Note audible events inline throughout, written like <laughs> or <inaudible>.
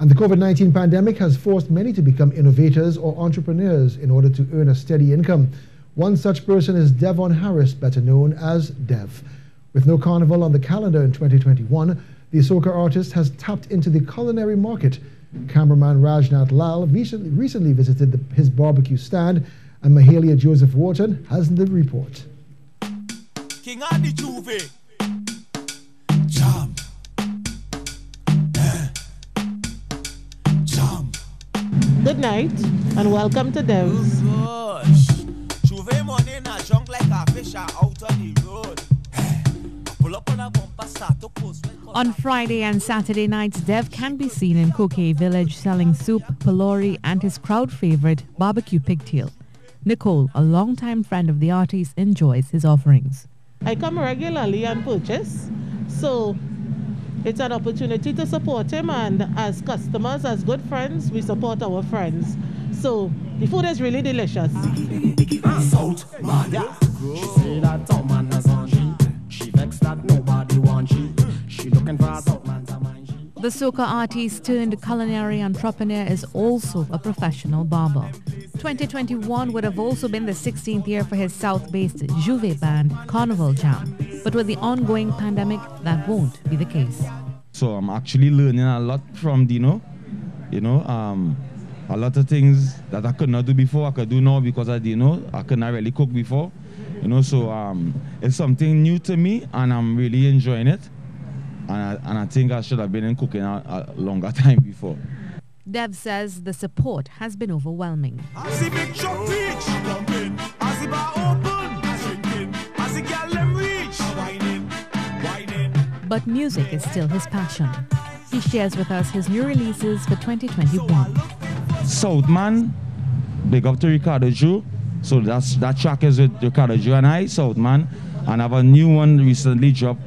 And the COVID 19 pandemic has forced many to become innovators or entrepreneurs in order to earn a steady income. One such person is Devon Harris, better known as Dev. With no carnival on the calendar in 2021, the soca artist has tapped into the culinary market. Cameraman Rajnath Lal recently, recently visited the, his barbecue stand, and Mahalia Joseph Wharton has the report. King Juve. Good night and welcome to Devs. On Friday and Saturday nights, Dev can be seen in Coquet Village selling soup, pilori, and his crowd favorite, barbecue pigtail. Nicole, a longtime friend of the artist, enjoys his offerings. I come regularly and purchase, so it's an opportunity to support him and as customers, as good friends, we support our friends. So the food is really delicious. The soca artist turned culinary entrepreneur is also a professional barber. 2021 would have also been the 16th year for his South-based J'ouvert band, Carnival Jam. But with the ongoing pandemic, that won't be the case. So I'm actually learning a lot from Dino. You know, um, a lot of things that I could not do before, I could do now because I Dino. I could not really cook before. You know, so um, it's something new to me and I'm really enjoying it. And I, and I think I should have been in cooking a, a longer <laughs> time before. Dev says the support has been overwhelming. But music is still his passion. He shares with us his new releases for 2021. Southman, big up to Ricardo Drue. So that's that track is with Ricardo Drue and I, Southman. And I have a new one recently dropped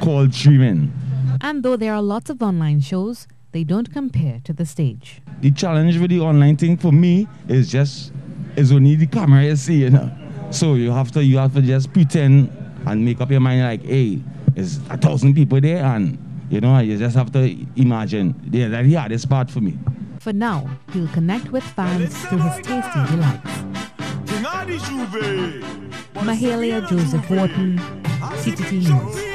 called Dreaming. And though there are lots of online shows, they don't compare to the stage. The challenge with the online thing for me is just is only the camera you see, you know. So you have to you have to just pretend and make up your mind like, hey, there's a thousand people there, and you know, you just have to imagine. Yeah, that's the hardest part for me. For now, he'll connect with fans through his tasty delights. Mahalia Joseph Wharton, TTT News.